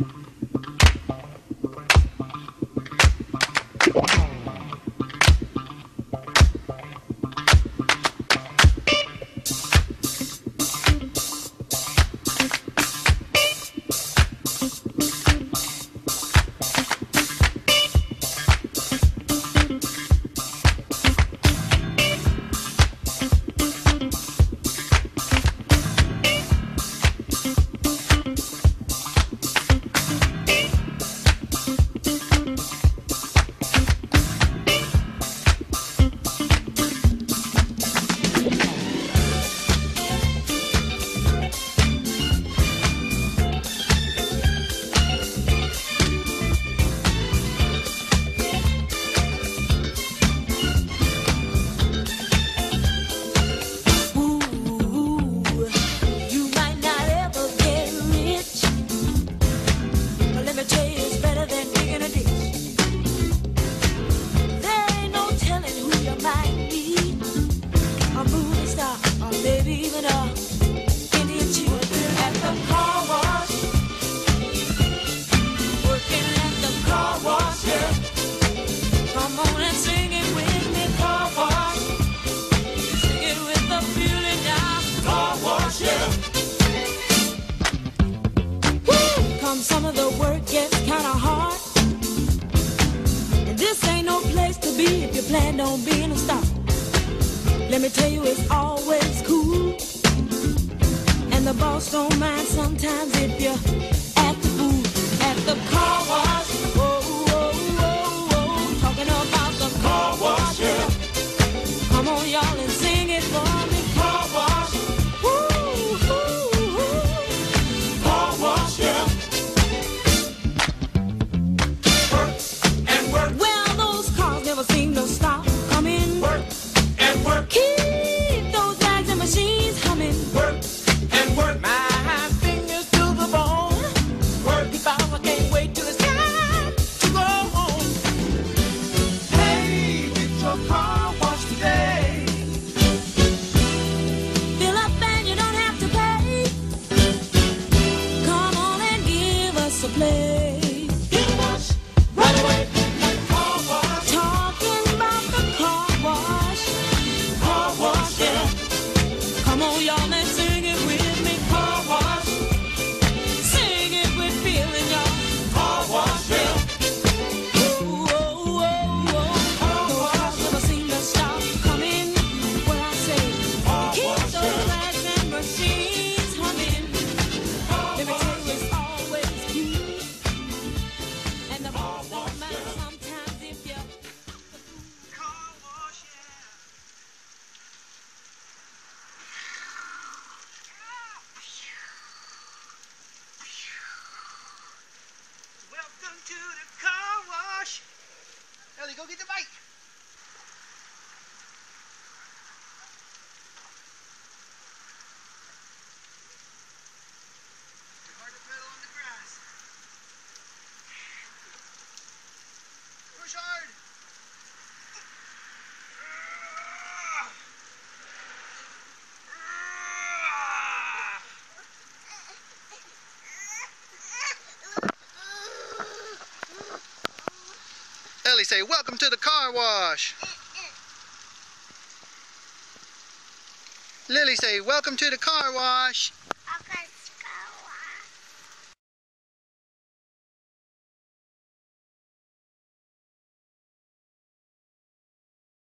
Mm-hmm. plan on being a star. Let me tell you, it's always cool. And the boss don't mind sometimes if you act the fool at the car wash. Gully, go get the bike. say, welcome to the car wash. Lily say, welcome to the car wash.